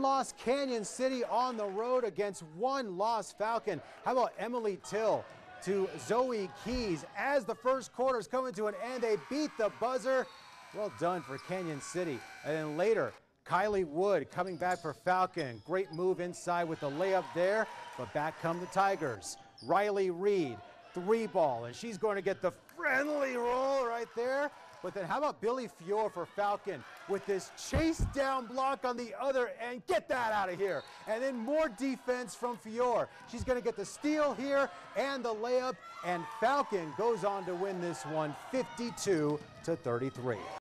Lost Canon City on the road against one lost Falcon. How about Emily Till to Zoe Keys as the first quarter is coming to an end. They beat the buzzer. Well done for Canon City. And then later, Kylie Wood coming back for Falcon. Great move inside with the layup there, but back come the Tigers. Riley Reed, three ball, and she's going to get the friendly roll right there. But then how about Billy Fior for Falcon with this chase down block on the other end? Get that out of here. And then more defense from Fior. She's going to get the steal here and the layup. And Falcon goes on to win this one 52 to 33.